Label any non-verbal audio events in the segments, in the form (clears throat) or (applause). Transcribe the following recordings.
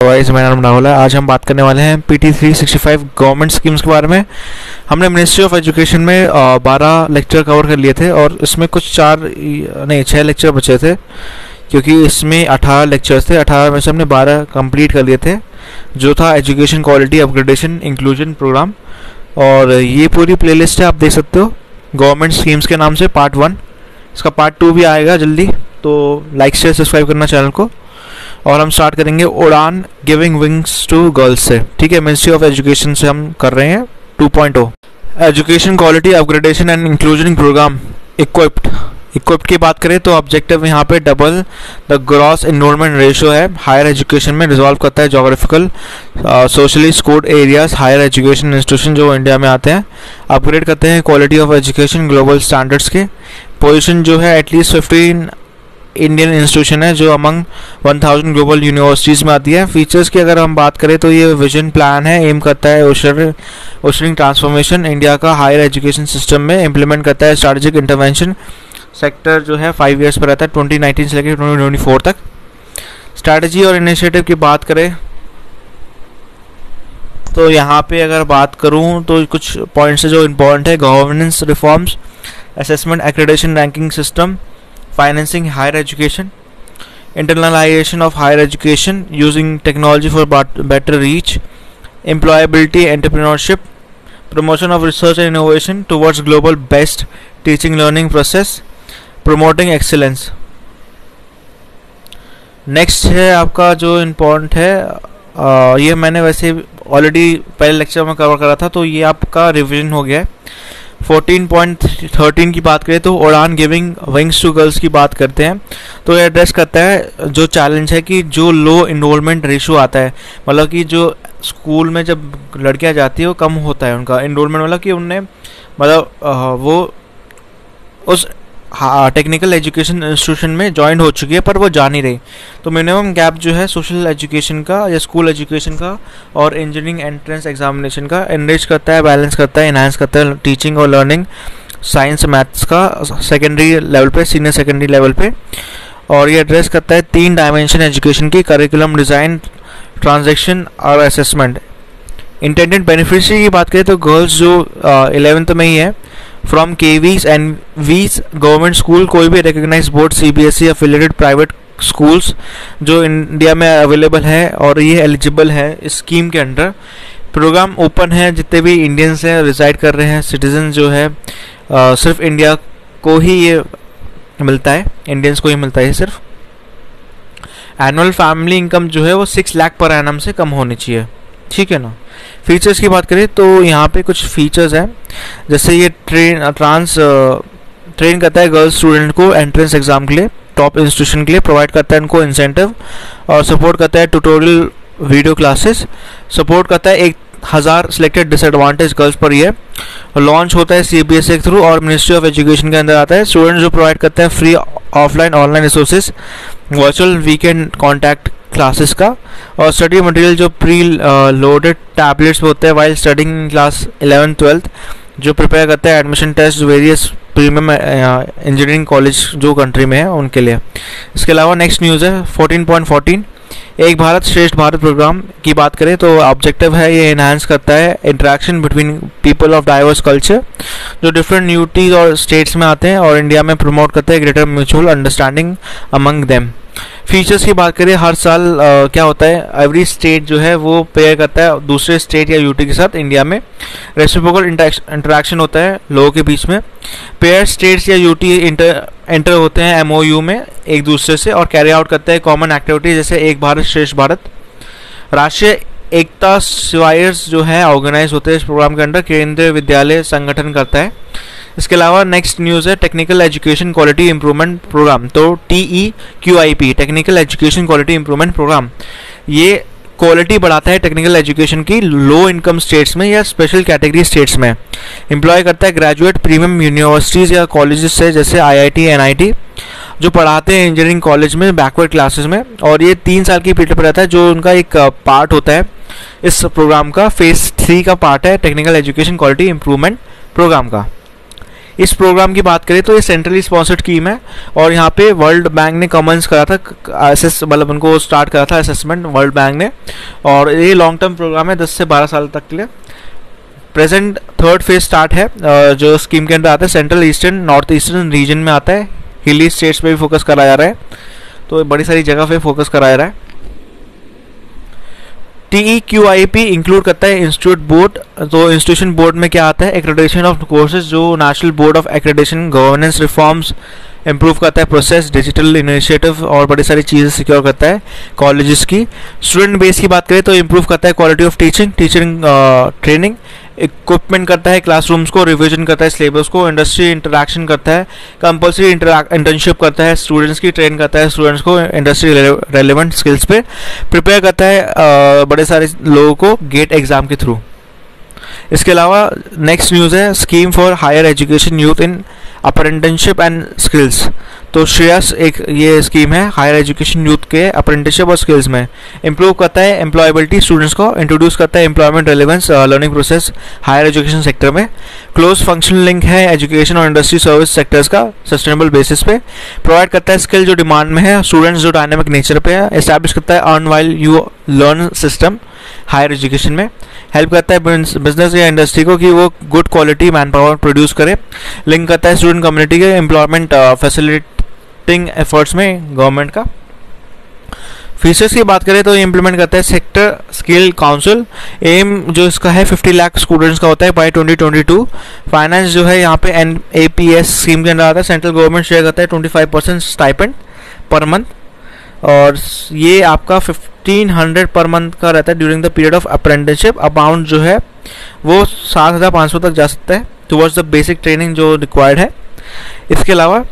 Wise मेरा नाम राहुल है। आज हम बात करने वाले हैं P T three sixty five government schemes के बारे में। हमने मिनिस्ट्री ऑफ़ एजुकेशन में बारह लेक्चर कवर कर लिए थे और इसमें कुछ चार, नहीं छः लेक्चर बचे थे। क्योंकि इसमें अठारह लेक्चर्स थे। अठारह में से हमने बारह कंप्लीट कर लिए थे, जो था education quality upgradation inclusion programme और ये पूरी प्लेलिस्ट है, आप देख सकते हो। गवर्नमेंट स्कीम्स के नाम से पार्ट वन इसका पार्ट टू भी आएगा जल्दी। तो लाइक शेयर सब्सक्राइब करना चैनल को। और हम स्टार्ट करेंगे उड़ान गिविंग विंग्स टू गर्ल्स से। ठीक है मिनिस्ट्री ऑफ़ एजुकेशन से हम कर रहे हैं 2.0 education quality upgradation and inclusion programme equipped equipped की बात करें तो ऑब्जेक्टिव यहाँ पे double the gross enrolment ratio है। हायर एजुकेशन में रिजॉल्व करता है geographical socially scored areas higher education institution जो इंडिया में आते हैं। अपग्रेड करते हैं quality of education global standards के। पोजीशन जो है एटलीस्ट फिफ्टीन इंडियन इंस्टीट्यूशन है, जो अमंग 1000 ग्लोबल यूनिवर्सिटीज़ में आती है। फीचर्स की अगर हम बात करें तो ये विजन प्लान है एम करता है उशर उशरिंग ट्रांसफॉर्मेशन इंडिया का हायर एजुकेशन सिस्टम में इम्प्लीमेंट करता है स्ट्रेटेजिक इंटरवेंशन सेक्टर जो है फाइव ईयर्स पर रहता है ट्वेंटी नाइनटीन से लेकर ट्वेंटी ट्वेंटी फोर तक। स्ट्रैटेजी और इनिशिएटिव की बात करें तो यहाँ पे अगर बात करूँ तो कुछ पॉइंट्स जो इम्पोर्टेंट है governance reforms assessment accreditation ranking system financing higher education, internalization of higher education using technology for better reach, employability, entrepreneurship, promotion of research and innovation towards global best teaching learning process, promoting excellence. Next है आपका जो important है आ, ये मैंने वैसे already पहले lecture में cover करा था तो ये आपका रिवीजन हो गया है 14.13 की बात करें तो उड़ान गिविंग विंग्स टू गर्ल्स की बात करते हैं। तो ये एड्रेस करता है, जो चैलेंज है कि जो लो इनरोलमेंट रेशो आता है मतलब कि जो स्कूल में जब लड़कियाँ जाती हैं, वो कम होता है उनका इनरोलमेंट मतलब कि उनने मतलब वो उस टेक्निकल एजुकेशन इंस्टीट्यूशन में ज्वाइन हो चुकी है, पर वो जा नहीं रही। तो मिनिमम गैप जो है सोशल एजुकेशन का या स्कूल एजुकेशन का और इंजीनियरिंग एंट्रेंस एग्जामिनेशन का एनरिच करता है बैलेंस करता है इन्हांस करता है टीचिंग और लर्निंग साइंस मैथ्स का सेकेंडरी लेवल पे सीनियर सेकेंडरी लेवल पे। और ये एड्रेस करता है तीन डायमेंशन एजुकेशन की करिकुलम डिज़ाइन ट्रांजेक्शन और असेसमेंट इंटेंडेड बेनिफिशरी की बात करें तो गर्ल्स जो इलेवेंथ में ही है फ्रॉम के वीज एंड वीज गवर्नमेंट स्कूल कोई भी recognise board C B S E affiliated private schools जो इंडिया में अवेलेबल है और ये एलिजिबल है इस स्कीम के अंडर प्रोग्राम ओपन है जितने भी इंडियंस हैं रिजाइड कर रहे हैं सिटीजन जो है आ, सिर्फ़ इंडिया को ही ये मिलता है इंडियंस को ही मिलता है सिर्फ़। एनुअल फैमिली इनकम जो है वो सिक्स लाख पर एनम से कम होनी चाहिए। ठीक है ना? फीचर्स की बात करें तो यहाँ पे कुछ फीचर्स हैं। जैसे ये ट्रेन ट्रांस ट्रेन करता है गर्ल्स स्टूडेंट को एंट्रेंस एग्ज़ाम के लिए टॉप इंस्टीट्यूशन के लिए प्रोवाइड करता है उनको इंसेंटिव और सपोर्ट करता है ट्यूटोरियल वीडियो क्लासेस सपोर्ट करता है एक हज़ार सिलेक्टेड डिसएडवांटेज गर्ल्स पर ईयर लॉन्च होता है सी बी एस के थ्रू और मिनिस्ट्री ऑफ़ एजुकेशन के अंदर आता है। स्टूडेंट जो प्रोवाइड करते हैं free offline online resources virtual weekend contact classes का। और स्टडी मटेरियल जो प्री लोडेड टैबलेट्स होते हैं while studying class eleven twelfth जो प्रिपेयर करते हैं admission test various premium engineering college जो कंट्री में है, उनके लिए। इसके अलावा नेक्स्ट न्यूज़ है 14.14 एक भारत श्रेष्ठ भारत प्रोग्राम की बात करें तो ऑब्जेक्टिव है, ये इन्हांस करता है interaction between people of diverse culture जो डिफरेंट यूटीज और स्टेट्स में आते हैं, और इंडिया में प्रमोट करते हैं greater mutual understanding among them features की बात करें हर साल आ, क्या होता है एवरी स्टेट जो है वो पेयर करता है दूसरे स्टेट या यूटी के साथ इंडिया में। रेसिप्रोकल इंटरेक्शन होता है लोगों के बीच में। पेयर स्टेट्स या यूटी इंटर एंटर होते हैं एमओयू में एक दूसरे से और कैरी आउट करते हैं कॉमन एक्टिविटी जैसे एक भारत श्रेष्ठ भारत। राष्ट्रीय एकता सिवायर्स जो है ऑर्गेनाइज होते हैं इस प्रोग्राम के अंडर केंद्रीय विद्यालय संगठन करता है। इसके अलावा नेक्स्ट न्यूज़ है technical education quality improvement programme तो T E Q I P technical education quality improvement programme ये क्वालिटी बढ़ाता है टेक्निकल एजुकेशन की लो इनकम स्टेट्स में या स्पेशल कैटेगरी स्टेट्स में. एम्प्लॉय करता है ग्रेजुएट प्रीमियम यूनिवर्सिटीज़ या कॉलेजेस से, जैसे आईआईटी एनआईटी जो पढ़ाते हैं इंजीनियरिंग कॉलेज में बैकवर्ड क्लासेस में. और ये तीन साल की पीरियड पर रहता है, जो उनका एक पार्ट होता है. इस प्रोग्राम का फ़ेज़ थ्री का पार्ट है technical education quality improvement programme का. इस प्रोग्राम की बात करें तो ये सेंट्रली स्पॉन्सर्ड स्कीम है और यहाँ पे वर्ल्ड बैंक ने कमेंस करा था एसेस मतलब उनको स्टार्ट करा था असेसमेंट वर्ल्ड बैंक ने और ये लॉन्ग टर्म प्रोग्राम है 10 से 12 साल तक के लिए। प्रेजेंट थर्ड फ़ेज़ स्टार्ट है जो स्कीम के अंदर आता है central eastern north eastern region में आता है हिली स्टेट्स पे भी फोकस कराया जा रहा है। तो बड़ी सारी जगह पे फोकस कराया जा रहा है। T Q I P include करता है इंस्टीट्यूट बोर्ड तो इंस्टीट्यूशन बोर्ड में क्या आता है? एक्रेडेशन ऑफ़ कोर्सेज जो national board of accreditation governance reforms improve करता है प्रोसेस डिजिटल इनिशिएटिव और बड़ी सारी चीज़ें सिक्योर करता है कॉलेजेस की। स्टूडेंट बेस की बात करें तो इम्प्रूव करता है quality of teaching teaching training equipment करता है क्लासरूम्स को रिविजन करता है सिलेबस को इंडस्ट्री इंटरेक्शन करता है कंपल्सरी इंटर्नशिप करता है स्टूडेंट्स की ट्रेन करता है स्टूडेंट्स को इंडस्ट्री रेलिवेंट स्किल्स पे प्रिपेयर करता है बड़े सारे लोगों को गेट एग्ज़ाम के थ्रू इसके अलावा नेक्स्ट न्यूज़ है scheme for higher education youth in apprenticeship and skills तो श्रेयस एक ये स्कीम है हायर एजुकेशन यूथ के अप्रेंटिसशिप और स्किल्स में। इंप्रूव करता है एम्प्लॉयबिलिटी स्टूडेंट्स को इंट्रोड्यूस करता है employment relevance learning process higher education sector में। क्लोज फ़ंक्शन लिंक है एजुकेशन और इंडस्ट्री सर्विस सेक्टर्स का सस्टेनेबल बेसिस पे। प्रोवाइड करता है स्किल जो डिमांड में है स्टूडेंट्स जो डायनेमिक नेचर पे है। इस्टेब्लिश करता है earn while you learn system higher education में। हेल्प करता है बिज़नेस या इंडस्ट्री को कि वो good quality man power produce करे। लिंक करता है स्टूडेंट कम्युनिटी के एम्प्लॉयमेंट फैसिलिटिंग एफर्ट्स में गवर्नमेंट का। फीचर्स की बात करें तो ये इंप्लीमेंट करता है सेक्टर स्किल काउंसिल एम जो इसका है 50 लाख स्टूडेंट्स का होता है बाय 2022 फाइनेंस जो है यहाँ पे N A P S scheme के अंदर आता है। सेंट्रल गवर्नमेंट शेयर करता है 25 परसेंट स्टाइपेंड पर मंथ और ये आपका 1500 पर मंथ का रहता है during the period of apprenticeship amount जो है वो सात हज़ार पाँच सौ तक जा सकता है। टुवर्ड्स द बेसिक ट्रेनिंग जो रिक्वायर्ड है। इसके अलावा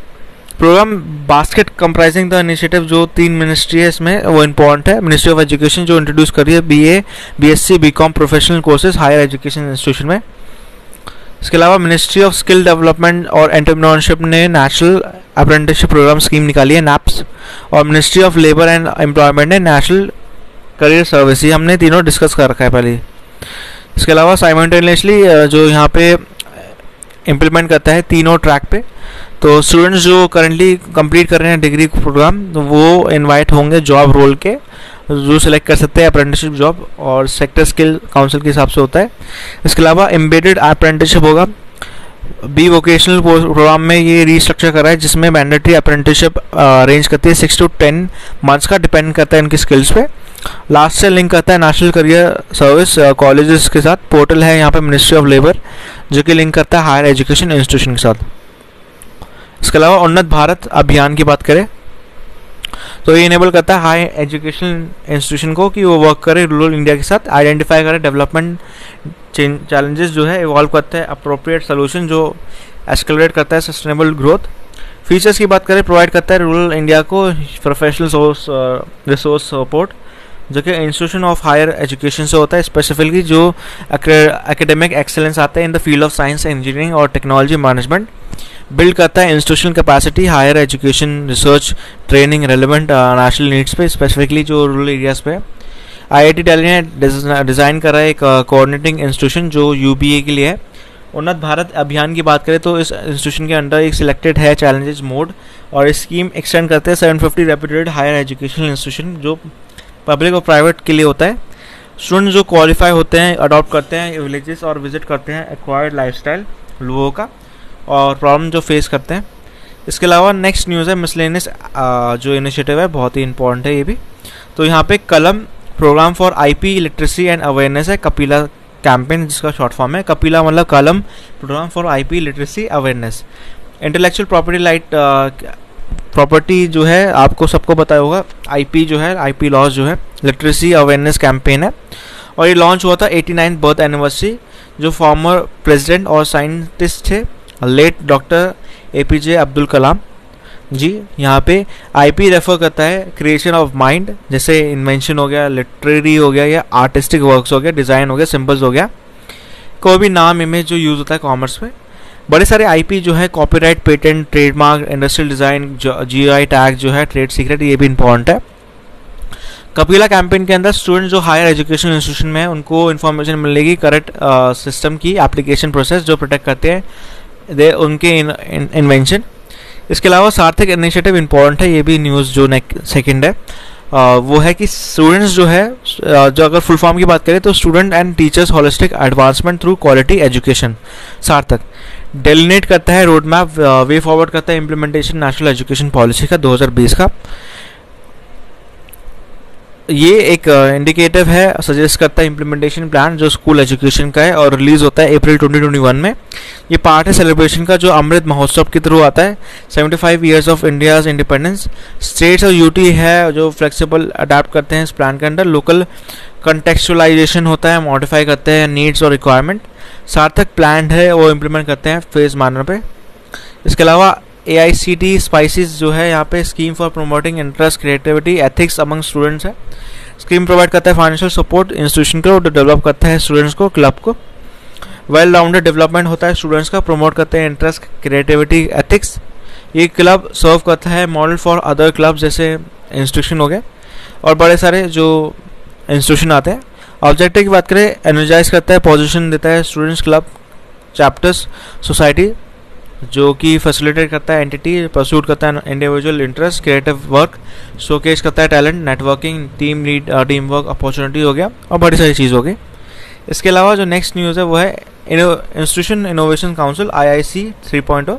programme basket comprising the initiative जो तीन मिनिस्ट्री है, इसमें वो इंपॉर्टेंट है। मिनिस्ट्री ऑफ़ एजुकेशन जो इंट्रोड्यूस कर रही है B A B S C B com professional courses higher education institution में। इसके अलावा मिनिस्ट्री ऑफ़ स्किल डेवलपमेंट और एंटरप्रेन्योरशिप ने नेशनल अप्रेंटिसशिप प्रोग्राम स्कीम निकाली है नैप्स और ministry of labour and employment ने नेशनल करियर सर्विस ये हमने तीनों डिस्कस कर रखा है पहले इसके अलावा साइमल्टेनियसली जो यहाँ पे इम्प्लीमेंट करता है तीनों ट्रैक पे। तो स्टूडेंट्स जो करंटली कंप्लीट कर रहे हैं डिग्री प्रोग्राम तो वो इनवाइट होंगे जॉब रोल के। जो सिलेक्ट कर सकते हैं अप्रेंटिसशिप जॉब और सेक्टर स्किल काउंसिल के हिसाब से होता है। इसके अलावा एम्बेडेड अप्रेंटिसशिप होगा। बी वोकेशनल प्रोग्राम में ये रीस्ट्रक्चर करा है, जिसमें मैंडेटरी अप्रेंटिसशिप अरेंज करती है। सिक्स टू टेन मंथ्स का डिपेंड करता है इनकी स्किल्स पे। लास्ट से लिंक करता है नेशनल करियर सर्विस कॉलेजेस के साथ. पोर्टल है यहाँ पे मिनिस्ट्री ऑफ़ लेबर जो कि लिंक करता है हायर एजुकेशन इंस्टीट्यूशन के साथ. इसके अलावा उन्नत भारत अभियान की बात करें तो ये इनेबल करता है हाई एजुकेशन इंस्टीट्यूशन को कि वो वर्क करे रूरल इंडिया के साथ आइडेंटिफाई करे डेवलपमेंट चैलेंजेस जो है इवॉल्व करता है अप्रोप्रिएट सोल्यूशन जो एस्केलेट करता है सस्टेनेबल ग्रोथ फीचर्स की बात करें प्रोवाइड करता है रूरल इंडिया को प्रोफेशनल रिसोर्स सपोर्ट जो कि इंस्टीट्यूशन ऑफ़ हायर एजुकेशन से होता है स्पेसिफिकली जो एकेडमिक एक्सेलेंस आता है in the field of science engineering और टेक्नोलॉजी मैनेजमेंट बिल्ड करता है institutional capacity higher education research training relevant national needs पे स्पेसिफिकली जो रूरल एरियाज़ पे आई आई टी डेली ने डिज़ाइन करा है एक कोऑर्डिनेटिंग इंस्टीट्यूशन जो यू बी ए के लिए है। उन्नत भारत अभियान की बात करें तो इस इंस्टीट्यूशन के अंडर एक सिलेक्टेड है चैलेंजेस मोड और स्कीम एक्सटेंड करते हैं seven fifty reputed higher education institution जो पब्लिक और प्राइवेट के लिए होता है। स्टूडेंट जो क्वालिफाई होते हैं अडॉप्ट करते हैं विलेजेस और विज़िट करते हैं एक्वायर्ड लाइफ लोगों का और प्रॉब्लम जो फेस करते हैं। इसके अलावा नेक्स्ट न्यूज़ है मिसलेनियस जो इनिशिएटिव है, बहुत ही इंपॉर्टेंट है ये भी। तो यहाँ पे Kalam programme for IP literacy and awareness है, कपिला कैंपेन जिसका शॉर्ट फॉर्म है। कपिला मतलब Kalam programme for IP literacy awareness intellectual property light property जो है, आपको सबको पता होगा आईपी जो है आईपी लॉज जो है लिटरेसी अवेयरनेस कैंपेन है। और ये लॉन्च हुआ था एटी नाइन बर्थ एनिवर्सरी जो फॉर्मर प्रेसिडेंट और साइंटिस्ट थे late doctor A P J Abdul Kalam ji, यहाँ पे आईपी रेफर करता है क्रिएशन ऑफ़ माइंड जैसे इन्वेंशन हो गया लिटरेरी हो गया, या आर्टिस्टिक वर्क्स हो गया डिज़ाइन हो गया सिंबल्स हो गया। कोई भी नाम इमेज जो यूज़ होता है कॉमर्स में बड़े सारे आईपी जो है copyright patent trademark industrial design G I tag जो है ट्रेड सीक्रेट ये भी इंपॉर्टेंट है। कपिला कैंपेन के अंदर स्टूडेंट जो हायर एजुकेशन इंस्टीट्यूशन में है उनको इन्फॉर्मेशन मिलेगी करेक्ट सिस्टम की एप्लीकेशन प्रोसेस जो प्रोटेक्ट करते हैं दे उनके इन्वेंशन इसके अलावा सार्थक इनिशिएटिव इंपॉर्टेंट है ये भी न्यूज़ जो सेकंड है। आ, वो है कि स्टूडेंट्स जो है जो अगर फुल फॉर्म की बात करें तो student and teachers holistic advancement through quality education Sarthaq. Delineate करता है रोड मैप वे फॉरवर्ड करता है इम्प्लीमेंटेशन नेशनल एजुकेशन पॉलिसी का 2020 का। ये एक इंडिकेटिव uh, है सजेस्ट करता है इम्प्लीमेंटेशन प्लान जो स्कूल एजुकेशन का है और रिलीज़ होता है अप्रैल 2021 में। ये पार्ट है सेलिब्रेशन का जो अमृत महोत्सव के थ्रू आता है। 75 years of India's independence states और यूटी है जो फ्लेक्सिबल अडाप्ट करते हैं इस प्लान के अंदर। लोकल कंटेक्चुअलाइजेशन होता है मॉडिफाई करते हैं नीड्स और रिक्वायरमेंट सार्थक प्लान है, वो इम्प्लीमेंट करते हैं फ़ेज़ मानर पे। इसके अलावा ए आई सी टी स्पाइसिस जो है, यहाँ पे scheme for promoting interest creativity ethics among students है। स्कीम प्रोवाइड करता है फाइनेंशियल सपोर्ट इंस्टीट्यूशन को डेवलप करता है स्टूडेंट्स को क्लब को। वेल राउंडेड डेवलपमेंट होता है स्टूडेंट्स का प्रमोट करते हैं इंटरेस्ट क्रिएटिविटी एथिक्स ये क्लब सर्व करता है मॉडल फॉर अदर क्लब जैसे इंस्टीट्यूशन हो गए। और बड़े सारे जो इंस्टीट्यूशन आते हैं ऑब्जेक्टिव की बात करें एनर्जाइज करता है पोजिशन देता है स्टूडेंट्स क्लब चैप्टर्स सोसाइटी जो कि फैसिलिटेट करता है एंटिटी परसूट करता है individual interest creative work showcase करता है talent networking team lead team work opportunity हो गया और बड़ी सारी चीज़ हो गई। इसके अलावा जो नेक्स्ट न्यूज़ है, वो है institution innovation council I I C three point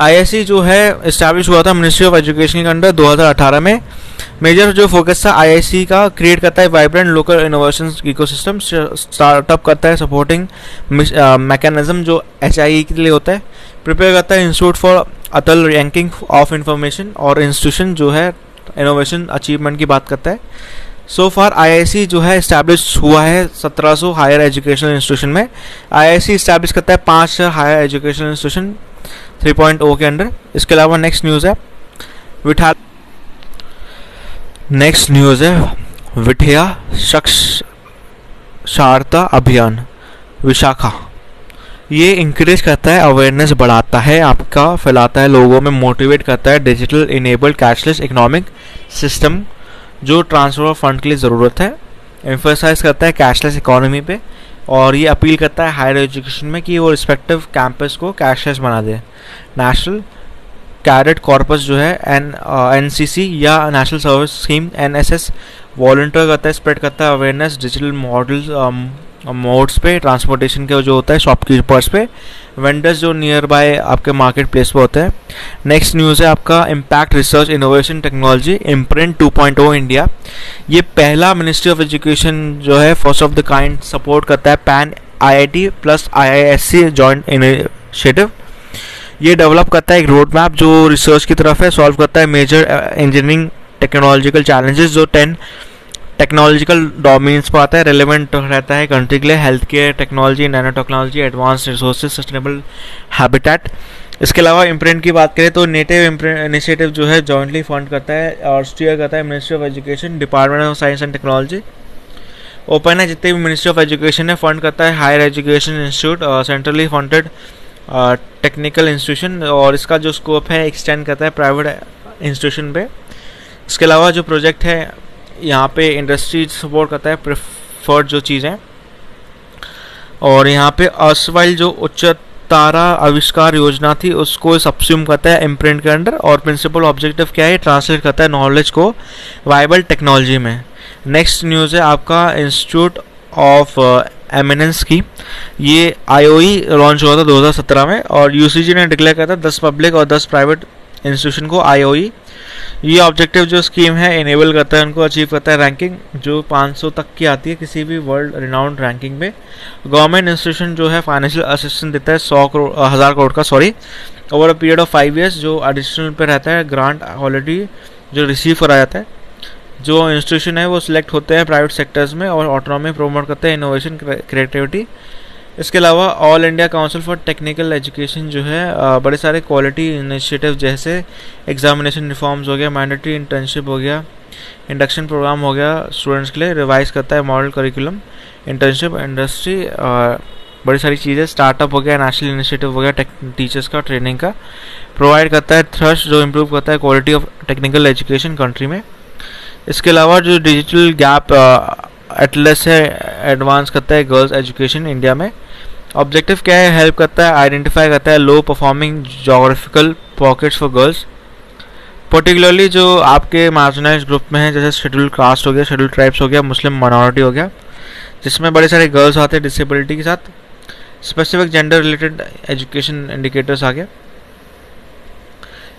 I I C जो है इस्टेब्लिश हुआ था मिनिस्ट्री ऑफ़ एजुकेशन के अंडर 2018 में। मेजर जो फोकस था आईआईसी का क्रिएट करता है vibrant local innovation ecosystem startup करता है सपोर्टिंग मैकेनिज्म जो एचआईई के लिए होता है। प्रिपेयर करता है institute for Atal ranking of information और इंस्टीट्यूशन जो है इनोवेशन अचीवमेंट की बात करता है। सो फार आईआईसी जो है इस्टेब्लिश हुआ है 1700 हायर एजुकेशनल इंस्टीट्यूशन में। आईआईसी इस्टेब्लिश करता है पाँच हायर एजुकेशनल इंस्टीट्यूशन 3.0 के अंडर इसके अलावा नेक्स्ट न्यूज़ है। विठाल नेक्स्ट न्यूज़ है विठिया शारता अभियान, विशाखा। ये इंकरेज करता है अवेयरनेस बढ़ाता है, आपका फैलाता है, लोगों में मोटिवेट करता है digital enabled cashless economic system जो ट्रांसफ़र ऑफ़ फंड के लिए ज़रूरत है। एम्फोसाइज करता है कैशलेस इकोनॉमी पे, और ये अपील करता है हायर एजुकेशन में कि वो रिस्पेक्टिव कैंपस को कैशलेस बना दे। नेशनल कैडेट कॉर्पस जो है एन एन सी सी या national service scheme N S S volunteer करता है स्प्रेड करता है अवेयरनेस डिजिटल मॉडल मोड्स पे ट्रांसपोर्टेशन के जो होता है शॉपकीपर्स पे वेंडर्स जो नियर बाय आपके मार्केट प्लेस पे होते हैं। नेक्स्ट न्यूज़ है आपका impact research innovation technology imprint 2.0 India ये पहला मिनिस्ट्री ऑफ़ एजुकेशन जो है first of the kind support करता है pan IIT plus IISc joint initiative ये डेवलप करता है एक रोड मैप जो रिसर्च की तरफ़ है सॉल्व करता है मेजर इंजीनियरिंग टेक्नोलॉजिकल चैलेंजेस जो टेन टेक्नोलॉजिकल डोमेन्स पर आता है रेलिवेंट रहता है कंट्री के लिए health care technology nano technology advance resources sustainable habitat इसके अलावा इम्प्रिंट की बात करें तो नेटिव इनिशिएटिव जो है जॉइंटली फंड करता है, और स्टीयर करता है ministry of education department of science and technology open है जितने भी मिनिस्ट्री ऑफ़ एजुकेशन है फंड करता है higher education institute centrally funded technical institution और इसका जो स्कोप है एक्सटेंड करता है प्राइवेट इंस्टीट्यूशन पे। इसके अलावा जो प्रोजेक्ट है, यहाँ पे इंडस्ट्री सपोर्ट करता है प्रेफर्ड जो चीज़ें। और यहाँ पे असवाइल जो उच्च तारा आविष्कार योजना थी, उसको सब्स्यूम करता है इम्प्रिंट के अंडर और प्रिंसिपल ऑब्जेक्टिव क्या है ट्रांसलेट करता है नॉलेज को वाइबल टेक्नोलॉजी में। नेक्स्ट न्यूज़ है आपका इंस्टीट्यूट ऑफ़ एमिनेंस की। ये आईओई लॉन्च हुआ था 2017 में और यूसीजी ने डिक्लेयर किया था 10 पब्लिक और 10 प्राइवेट इंस्टीट्यूशन को आईओई ये ऑब्जेक्टिव जो स्कीम है इनेबल करता है उनको अचीव करता है रैंकिंग जो 500 तक की आती है किसी भी वर्ल्ड रिनाउंड रैंकिंग में। गवर्नमेंट इंस्टीट्यूशन जो है फाइनेंशियल असिस्टेंस देता है सौ करोड़ हज़ार करोड़ का sorry over a period of five years जो एडिशनल पे रहता है ग्रांट ऑलरेडी जो रिसीव कराया जाता है। जो इंस्टीट्यूशन है, वो सिलेक्ट होते हैं प्राइवेट सेक्टर्स में और ऑटोनॉमी प्रोमोट करते हैं इनोवेशन क्रिएटिविटी इसके अलावा all India council for technical education जो है बड़े सारे क्वालिटी इनिशिएटिव जैसे एग्जामिनेशन रिफॉर्म्स हो गया मैंडेटरी इंटर्नशिप हो गया इंडक्शन प्रोग्राम हो गया स्टूडेंट्स के लिए रिवाइज करता है मॉडल करिकुलम इंटर्नशिप इंडस्ट्री बड़ी सारी चीज़ें स्टार्टअप हो गया नेशनल इनिशिएटिव हो गया टीचर्स का ट्रेनिंग का। प्रोवाइड करता है थ्रश जो इम्प्रूव करता है quality of technical education country में। इसके अलावा जो डिजिटल गैप एटलेस है एडवांस करता है गर्ल्स एजुकेशन इंडिया में ऑब्जेक्टिव क्या है? हेल्प करता है आइडेंटिफाई करता है low performing geographical pockets for girls particularly जो आपके मार्जिनाइज ग्रुप में है, जैसे शेड्यूल कास्ट हो गया शेड्यूल ट्राइब्स हो गया मुस्लिम माइनॉरिटी हो गया, जिसमें बड़े सारे गर्ल्स आते हैं डिसेबिलिटी के साथ। Specific gender related education indicators आ गया।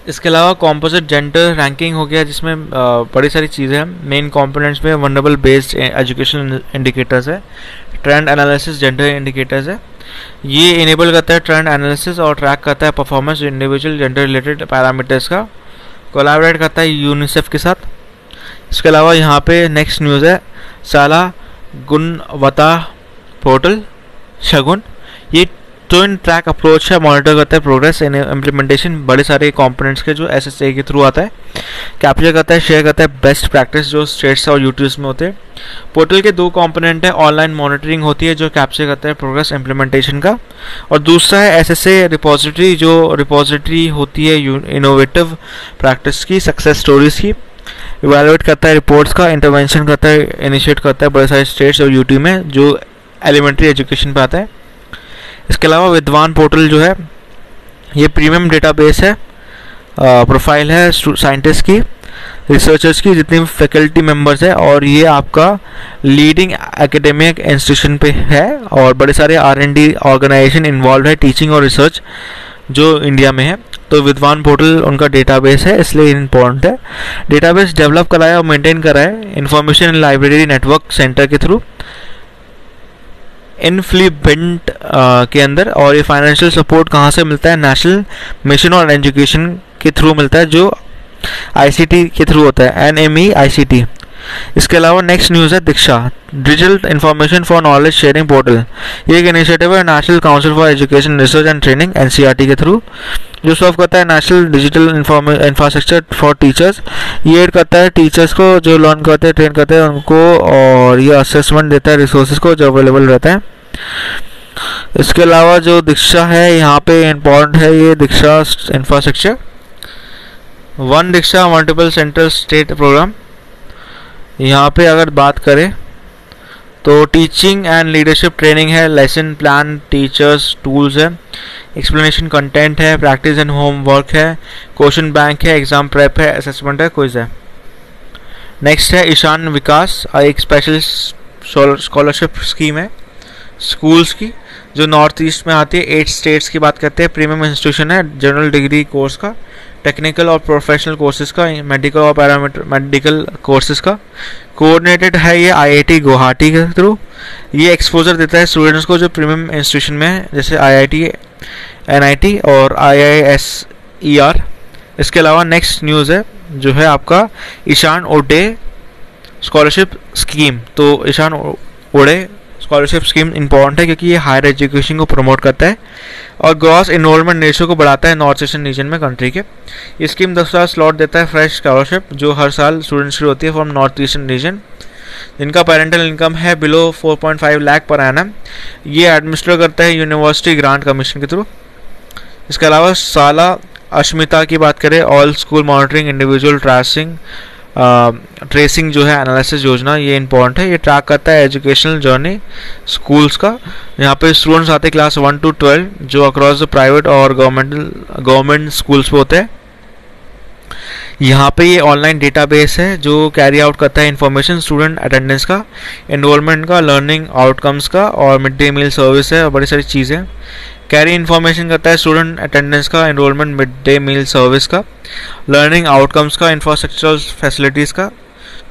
इसके अलावा कॉम्पोजिट जेंडर रैंकिंग हो गया, जिसमें बड़ी सारी चीज़ें हैं। मेन कंपोनेंट्स में वनरेबल बेस्ड एजुकेशन इंडिकेटर्स है। ट्रेंड एनालिसिस जेंडर इंडिकेटर्स है। ये इनेबल करता है ट्रेंड एनालिसिस और ट्रैक करता है performance individual gender related parameters का। कोलाबरेट करता है यूनिसेफ के साथ। इसके अलावा यहाँ पे नेक्स्ट न्यूज़ है, साला गुणवता पोर्टल शगुन। ये ट्विन ट्रैक अप्रोच है मॉनिटर करता है प्रोग्रेस इन इम्प्लीमेंटेशन बड़े सारे कंपोनेंट्स के जो एस एस ए के थ्रू आता है। कैप्चर करता है शेयर करता है बेस्ट प्रैक्टिस जो स्टेट्स और यूट्यूब्स में होते हैं। पोर्टल के दो कंपोनेंट है ऑनलाइन मॉनिटरिंग होती है जो कैप्चर करता है प्रोग्रेस इम्प्लीमेंटेशन का। और दूसरा है एस एस ए रिपोजिटरी जो रिपोजिटरी होती है इनोवेटिव प्रैक्टिस की सक्सेस स्टोरीज की। इवेलुएट करता है रिपोर्ट्स का इंटरवेंशन करता है इनिशिएट करता है बड़े सारे स्टेट्स और यूटी में, जो एलिमेंट्री एजुकेशन पर आता है। इसके अलावा विद्वान पोर्टल जो है, ये प्रीमियम डेटाबेस है प्रोफ़ाइल है साइंटिस्ट की रिसर्चर्स की, जितनी फैकल्टी मेंबर्स है, और ये आपका लीडिंग एकेडमिक इंस्टीट्यूशन पे है, और बड़े सारे R and D organisation involve है टीचिंग और रिसर्च जो इंडिया में है। तो विद्वान पोर्टल उनका डेटाबेस है, इसलिए इम्पोर्टेंट है। डेटाबेस डेवलप कराया और मेंटेन करा है इंफॉर्मेशन लाइब्रेरी नेटवर्क सेंटर के थ्रू इनफ्लीबेंट के अंदर और ये फाइनेंशियल सपोर्ट कहाँ से मिलता है? नेशनल मिशन ऑन एजुकेशन के थ्रू मिलता है, जो आईसीटी के थ्रू होता है N M E I C T इसके अलावा नेक्स्ट न्यूज़ है DIKSHA digital information for knowledge sharing portal ये एक इनिशिएटिव है national council for education research and training N के थ्रू जो सर्व करता है national digital infrastructure for teachers ये एड करता है टीचर्स को, जो लर्न करते हैं ट्रेन करते हैं, उनको और ये असेसमेंट देता है रिसोर्सेज को जो अवेलेबल रहता है। इसके अलावा जो दीक्षा है, यहाँ पे इम्पोर्टेंट है ये DIKSHA infrastructure one DIKSHA multiple central state programme यहाँ पे अगर बात करें तो टीचिंग एंड लीडरशिप ट्रेनिंग है लेसन प्लान टीचर्स टूल्स है एक्सप्लेनेशन कंटेंट है प्रैक्टिस एंड होमवर्क है क्वेश्चन बैंक है एग्ज़ाम प्रेप है असेसमेंट है क्विज है। नेक्स्ट है ईशान विकास एक स्पेशल स्कॉलरशिप स्कीम है स्कूल्स की, जो नॉर्थ ईस्ट में आती है एट स्टेट्स की बात करते हैं प्रीमियम इंस्टीट्यूशन है जनरल डिग्री कोर्स का टेक्निकल और प्रोफेशनल कोर्सेज का मेडिकल और पैरामीटर मेडिकल कोर्सेज का। कोऑर्डिनेटेड है ये आईआईटी गुवाहाटी के थ्रू ये एक्सपोजर देता है स्टूडेंट्स को जो प्रीमियम इंस्टीट्यूशन में है, जैसे आईआईटी एनआईटी और आईआईएसईआर इसके अलावा नेक्स्ट न्यूज़ है, जो है आपका ईशान ओडे स्कॉलरशिप स्कीम तो Ishan Uday scholarship scheme important है क्योंकि ये हायर एजुकेशन को प्रमोट करता है और ग्रॉस इनरोलमेंट रेशियो को बढ़ाता है नॉर्थ ईस्टर्न रीजन में कंट्री के। ये स्कीम दस साल स्लॉट देता है फ्रेश स्कॉलरशिप जो हर साल स्टूडेंट्स की होती है फ्रॉम नॉर्थ ईस्टर्न रीजन जिनका पेरेंटल इनकम है बिलो 4.5 लाख पर एनम ये एडमिनिस्टर करता है यूनिवर्सिटी ग्रांट कमीशन के थ्रू इसके अलावा साला अश्मिता की बात करें all school monitoring individual tracing tracing जो है एनालिसिस योजना ये इंपॉर्टेंट है। ये ट्रैक करता है एजुकेशनल जर्नी स्कूल्स का। यहाँ पे स्टूडेंट्स आते हैं क्लास वन टू ट्वेल्व जो अक्रॉस द प्राइवेट और गवर्नमेंटल गवर्नमेंट स्कूल्स पे होते हैं। यहाँ पे ये ऑनलाइन डेटाबेस है जो कैरी आउट करता है इन्फॉर्मेशन स्टूडेंट अटेंडेंस का इनरोलमेंट का लर्निंग आउटकम्स का और मिड डे मील सर्विस है और बड़ी सारी चीज़ें कैरी इन्फॉर्मेशन करता है स्टूडेंट अटेंडेंस का enrolment mid day meal service का लर्निंग आउटकम्स का इंफ्रास्ट्रक्चरल फैसिलिटीज़ का,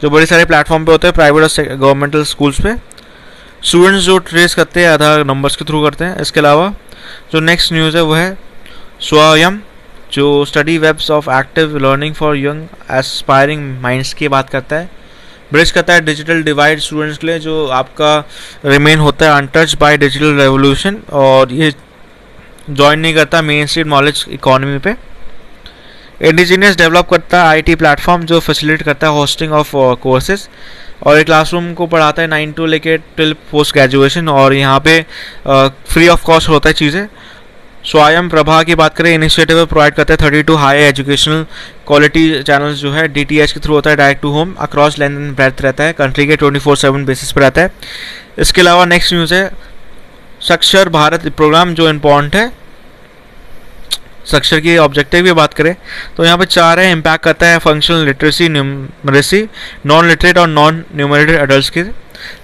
जो बड़े सारे प्लेटफॉर्म पे होते हैं प्राइवेट और गवर्नमेंटल स्कूल्स पे। स्टूडेंट्स जो ट्रेस करते हैं, आधार नंबर्स के थ्रू करते हैं। इसके अलावा जो नेक्स्ट न्यूज़ है, वो है, स्वयं जो study webs of active learning for young aspiring minds की बात करता है। ब्रिज करता है डिजिटल डिवाइड स्टूडेंट्स के लिए, जो आपका रिमेन होता है अनटच बाय डिजिटल रेवोल्यूशन और ये ज्वाइन नहीं करता मेन स्ट्रीट नॉलेज इकोनॉमी पे। इंडिजीनियस डेवलप करता है आईटी प्लेटफॉर्म जो फैसिलिटेट करता है होस्टिंग ऑफ़ कोर्सेज और एक क्लासरूम को पढ़ाता है नाइन टू लेके ट्वेल्व पोस्ट ग्रेजुएशन और यहाँ पे फ्री ऑफ़ कॉस्ट होता है चीज़ें। स्वयं प्रभा की बात करें इनिशिएटिव प्रोवाइड करते हैं thirty two high educational quality channels जो है डी के थ्रू होता है direct to home across length and breadth रहता है कंट्री के ट्वेंटी फोर सेवन बेसिस पर रहता है। इसके अलावा नेक्स्ट न्यूज़ है साक्षर भारत प्रोग्राम जो इम्पोर्टेंट है साक्षर की ऑब्जेक्टिव की बात करें तो यहाँ पे चार है इम्पैक्ट करता है functional literacy numeracy non literate और नॉन न्यूमरेटेड एडल्ट की।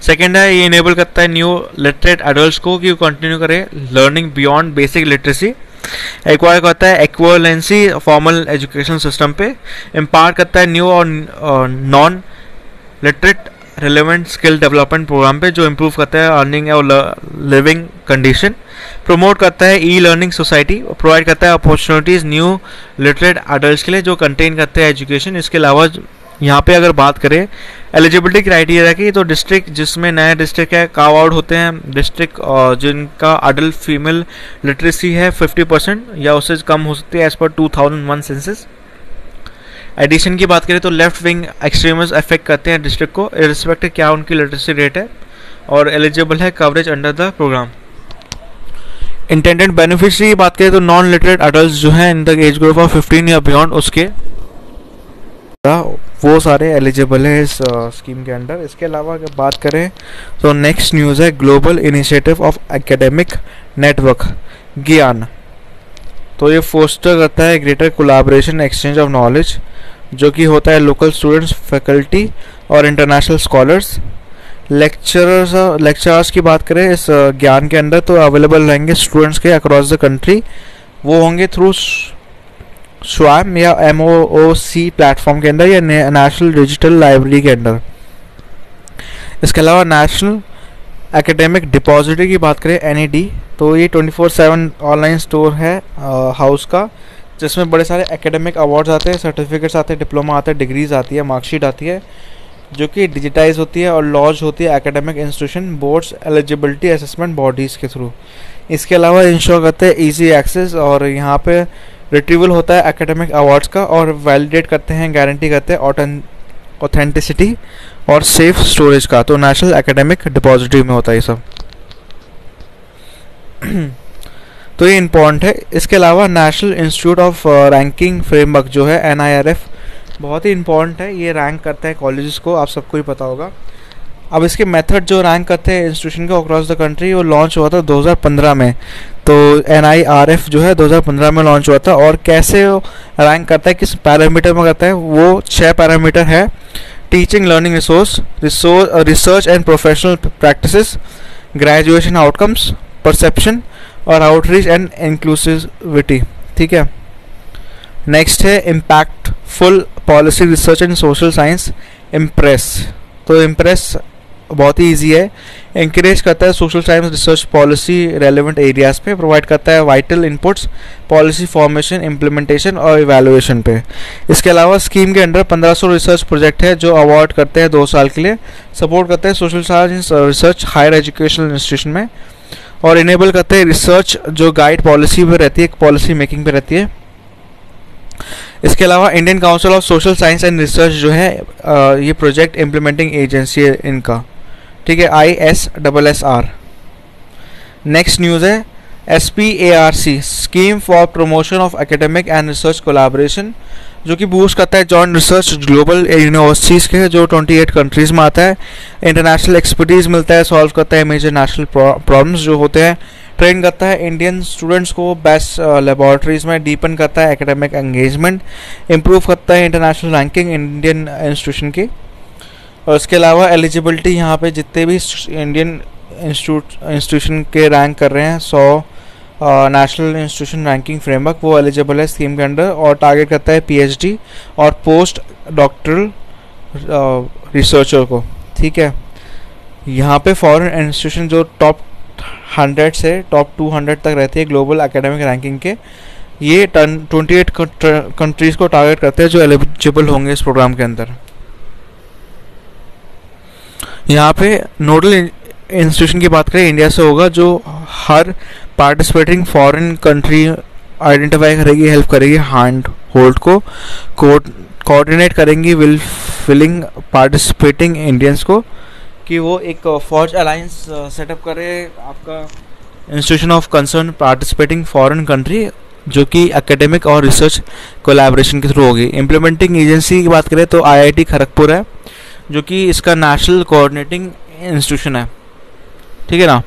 सेकेंड है, ये इनेबल करता है न्यू लिटरेट एडल्ट को कि कंटिन्यू करें learning beyond basic literacy acquire करता है एक्वलेंसी फॉर्मल एजुकेशन सिस्टम पे इम्पार्ट करता है न्यू और non literate relevant skill development programme पे जो इम्प्रूव करता है अर्निंग और लिविंग कंडीशन प्रमोट करता है ई लर्निंग सोसाइटी प्रोवाइड करता है अपॉर्चुनिटीज़ न्यू लिटरेट अडल्ट के लिए जो कंटेन करते हैं एजुकेशन इसके अलावा यहाँ पे अगर बात करें एलिजिबिलिटी क्राइटेरिया की तो डिस्ट्रिक्ट जिसमें नए डिस्ट्रिक्ट है काव आउट होते हैं। डिस्ट्रिक्ट जिनका अडल्ट फीमेल लिटरेसी है 50 परसेंट या उससे कम हो सकती है एज पर 2001 सेंसस एडिशन की बात करें तो लेफ़्ट विंग एक्सट्रीमर्स अफेक्ट करते हैं डिस्ट्रिक्ट को इरिस्पेक्टिव क्या उनकी लिटरेसी रेट है, और एलिजिबल है coverage under the programme intended beneficiary की बात करें तो नॉन लिटरेट अडल्ट जो हैं in the age group of 15 या बियॉन्ड उसके वो सारे एलिजिबल हैं इस स्कीम के अंडर इसके अलावा अगर बात करें तो नेक्स्ट न्यूज़ है global initiative of academic network Gyan तो ये फोस्टर करता है greater collaboration exchange of knowledge जो कि होता है लोकल स्टूडेंट्स फैकल्टी और इंटरनेशनल स्कॉलर्स लेक्चरर्स लेक्चरर्स की बात करें, इस ज्ञान के अंदर तो अवेलेबल रहेंगे स्टूडेंट्स के अक्रॉस द कंट्री वो होंगे थ्रू स्वाम या एम ओ ओ सी प्लेटफॉर्म के अंदर या नेशनल डिजिटल लाइब्रेरी के अंदर? इसके अलावा नेशनल एकेडमिक डिपॉजिटरी की बात करें एन e तो ये 24/7 ऑनलाइन स्टोर है हाउस का, जिसमें बड़े सारे एकेडमिक अवार्ड्स आते हैं सर्टिफिकेट्स आते हैं डिप्लोमा आते हैं डिग्रीज आती है मार्कशीट आती है, जो कि डिजिटाइज होती है और लॉन्च होती है academic institution boards eligibility assessment bodies के थ्रू इसके अलावा इंश्योर करते हैं ईजी एक्सेस और यहाँ पे रिट्रीवल होता है एकेडमिक अवार्ड्स का और वैलिडेट करते हैं गारंटी करते हैं ऑथेंटिसिटी और सेफ़ स्टोरेज का। तो नेशनल एकेडमिक डिपॉजिटरी में होता है ये सब। (clears throat) तो ये इम्पोर्टेंट है। इसके अलावा national institute of ranking framework जो है एनआईआरएफ बहुत ही इम्पोर्टेंट है। ये रैंक करता है कॉलेज को, आप सबको ही पता होगा। अब इसके मेथड जो रैंक करते हैं इंस्टीट्यूशन के अक्रॉस द कंट्री वो लॉन्च हुआ था 2015 में। तो NIRF जो है 2015 में लॉन्च हुआ था और कैसे रैंक करता है, किस पैरामीटर में करता है, वो छः पैरामीटर है। Teaching learning resource research and professional practice graduation outcomes perception और आउटरीच एंड इंक्लूसिविटी ठीक है? नेक्स्ट है impactful policy research and social science impress तो इम्प्रेस बहुत ही ईजी है। इंकरेज करता है social science research policy relevant areas पे। प्रोवाइड करता है vital inputs policy formation implementation और इवेलुएशन पे। इसके अलावा स्कीम के अंडर 1500 रिसर्च प्रोजेक्ट है जो अवार्ड करते हैं दो साल के लिए। सपोर्ट करते हैं social science research higher educational institution में। और इनेबल करते हैं रिसर्च जो गाइड पॉलिसी पर रहती है पॉलिसी मेकिंग पे रहती है। इसके अलावा Indian council of social science and research जो है ये प्रोजेक्ट इम्प्लीमेंटिंग एजेंसी है इनका। ठीक है I S double S R next news है S P A R C scheme for promotion of academic and research collaboration जो कि बूस्ट करता है जॉइंट रिसर्च ग्लोबल यूनिवर्सिटीज़ के, जो 28 कंट्रीज़ में आता है। इंटरनेशनल एक्सपर्टीज़ मिलता है सॉल्व करता है मेजर नेशनल प्रॉब्लम्स जो होते हैं। ट्रेन करता है इंडियन स्टूडेंट्स को बेस्ट लेबॉरटरीज़ में डीपन करता है एकेडमिक एंगेजमेंट इम्प्रूव करता है इंटरनेशनल रैंकिंग इंडियन इंस्टीट्यूशन की। और इसके अलावा एलिजिबिलिटी यहाँ पे जितने भी इंडियन इंस्टीट्यूशन के रैंक कर रहे हैं, सौ नेशनल इंस्टीट्यूशन रैंकिंग फ्रेमवर्क वो एलिजिबल है स्कीम के अंडर और टारगेट करता है पीएचडी और पोस्ट डॉक्टरल रिसर्चर को। ठीक है? यहाँ पे फॉरेन इंस्टीट्यूशन जो टॉप हंड्रेड से टॉप टू हंड्रेड तक रहती है ग्लोबल एकेडमिक रैंकिंग के, ये ट्वेंटी एट कंट्रीज़ को टारगेट करते हैं जो एलिजिबल होंगे इस प्रोग्राम के अंदर। यहाँ पे नोडल इंस्टीट्यूशन की बात करें इंडिया से होगा, जो हर पार्टिसिपेटिंग फॉरेन कंट्री आइडेंटिफाई करेगी हेल्प करेगी हैंड होल्ड को कोऑर्डिनेट करेंगी विल फिलिंग पार्टिसिपेटिंग इंडियंस को, कि वो एक फौज अलायंस सेटअप करे आपका institution of concern participating foreign country जो कि एकेडमिक और रिसर्च कोलैबोरेशन के थ्रू होगी। इम्प्लीमेंटिंग एजेंसी की बात करें तो आईआईटी खड़गपुर है। जो कि इसका नेशनल कोऑर्डिनेटिंग इंस्टीट्यूशन है। ठीक है ना?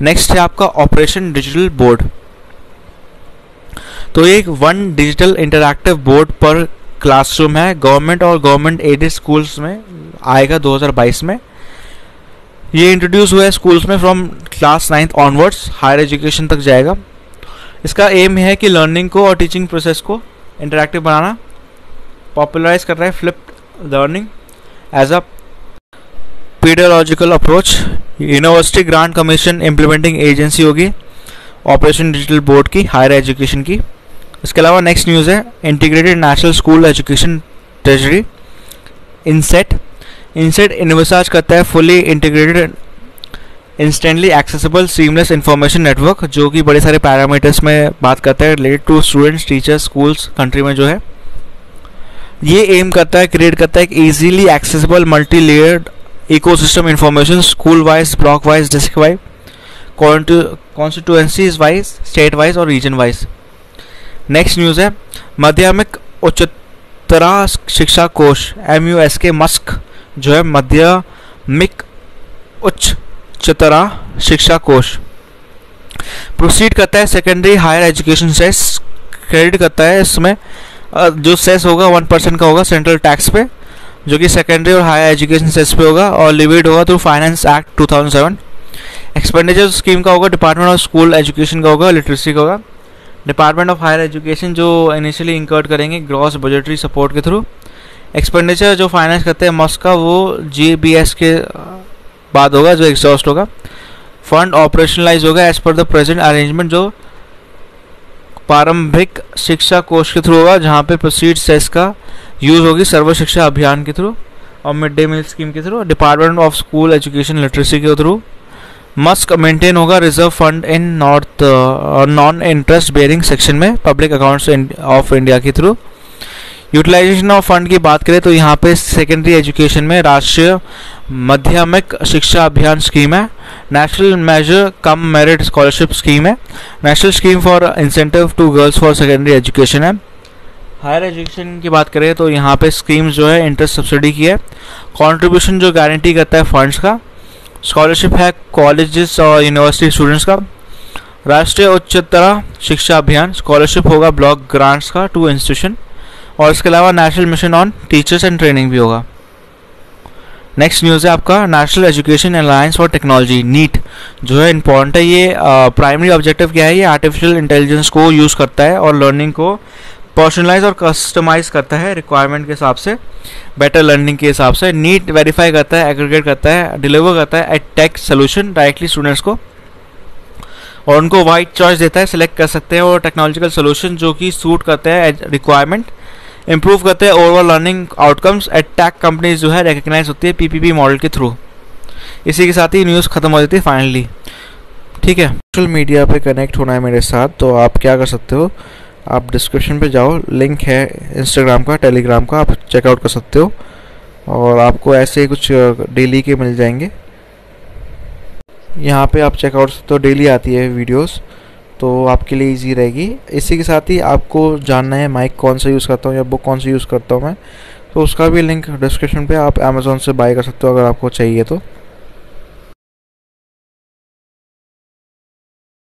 नेक्स्ट है आपका ऑपरेशन डिजिटल बोर्ड तो ये एक वन डिजिटल इंटरैक्टिव बोर्ड पर क्लासरूम है। गवर्नमेंट और गवर्नमेंट एडेड स्कूल्स में आएगा 2022 में। ये इंट्रोड्यूस हुआ है स्कूल्स में from class ninth onwards higher education तक जाएगा। इसका एम है कि लर्निंग को और टीचिंग प्रोसेस को इंटरैक्टिव बनाना। पॉपुलराइज कर रहा है flip learning as a pedagogical approach university grant commission implementing agency होगी ऑपरेशन डिजिटल बोर्ड की हायर एजुकेशन की। इसके अलावा नेक्स्ट न्यूज़ है integrated national school education treasury insight insight envisages करता है fully integrated instantly accessible seamless information network जो कि बड़े सारे पैरामीटर्स में बात करता है related to students teachers schools country में जो है। ये एम करता है क्रिएट करता है एक easily accessible multi layered ecosystem information school wise block wise district wise constituencies wise state wise और रीजन वाइज नेक्स्ट न्यूज़ है Madhyamik Uchchatar Shiksha Kosh M U S K MUSK जो है Madhyamik Uchchatar Shiksha Kosh proceed करता है secondary higher education से credit करता है इसमें जो सेस होगा वन परसेंट का होगा सेंट्रल टैक्स पे, जो कि सेकेंडरी और हायर एजुकेशन सेस पे होगा और लिमिट होगा through finance act 2007 expenditure scheme का होगा डिपार्टमेंट ऑफ़ स्कूल एजुकेशन का होगा लिटरेसी का होगा. डिपार्टमेंट ऑफ़ हायर एजुकेशन जो इनिशियली इंकर्ड करेंगे ग्रॉस बजटरी सपोर्ट के थ्रू एक्सपेंडिचर जो फाइनेंस करते हैं मस्क का वो जी बी एस के, बाद होगा, जो एग्जॉस्ट होगा. फंड ऑपरेशनलाइज होगा as per the present arrangement जो प्रारंभिक शिक्षा कोष के थ्रू होगा, जहाँ पे प्रोसीड सेस का यूज़ होगी सर्व शिक्षा अभियान के थ्रू और मिड डे मील स्कीम के through department of school education literacy के थ्रू। मस्क मेंटेन होगा reserve fund in north non interest bearing section में पब्लिक अकाउंट्स ऑफ़ इंडिया के थ्रू। यूटिलाइजेशन ऑफ़ फंड की बात करें तो यहाँ पे सेकेंडरी एजुकेशन में राष्ट्रीय माध्यमिक शिक्षा अभियान स्कीम है। National major cum merit scholarship scheme है। National scheme for incentive to girls for secondary education है। हायर एजुकेशन की बात करें तो यहाँ पे स्कीम्स जो है इंटरेस्ट सब्सिडी की है। कंट्रीब्यूशन जो गारंटी करता है फंड्स का। स्कॉलरशिप है कॉलेजेस और यूनिवर्सिटी स्टूडेंट्स का। राष्ट्रीय उच्चतर शिक्षा अभियान स्कॉलरशिप होगा ब्लॉक ग्रांट्स का टू इंस्टीट्यूशन और इसके अलावा national mission on teachers and training भी होगा। नेक्स्ट न्यूज़ है आपका national education alliance for technology NEAT जो है इंपॉर्टेंट है ये प्राइमरी ऑब्जेक्टिव क्या है? ये आर्टिफिशियल इंटेलिजेंस को यूज़ करता है और लर्निंग को पर्सनलाइज और कस्टमाइज करता है रिक्वायरमेंट के हिसाब से बेटर लर्निंग के हिसाब से। नीट वेरीफाई करता है एग्रीगेट करता है डिलीवर करता है ed tech solution directly students को। और उनको वाइट चॉइस देता है सिलेक्ट कर सकते हैं और टेक्नोलॉजिकल सोल्यूशन जो कि सूट करते हैं रिक्वायरमेंट इंप्रूव करते हैं overall learning outcomes ed tech companies जो है रिकग्नाइज होती है पीपीपी मॉडल के थ्रू इसी के साथ ही न्यूज़ ख़त्म हो जाती है फाइनली ठीक है? सोशल मीडिया पे कनेक्ट होना है मेरे साथ तो आप क्या कर सकते हो? आप डिस्क्रिप्शन पे जाओ लिंक है इंस्टाग्राम का टेलीग्राम का, आप चेकआउट कर सकते हो। और आपको ऐसे कुछ डेली के मिल जाएँगे। यहाँ पे आप चेकआउट तो डेली आती है वीडियोस तो आपके लिए इजी रहेगी। इसी के साथ ही आपको जानना है माइक कौन सा यूज़ करता हूँ या बुक कौन सा यूज़ करता हूँ मैं। तो उसका भी लिंक डिस्क्रिप्शन पे आप अमेज़ोन से बाय कर सकते हो अगर आपको चाहिए तो।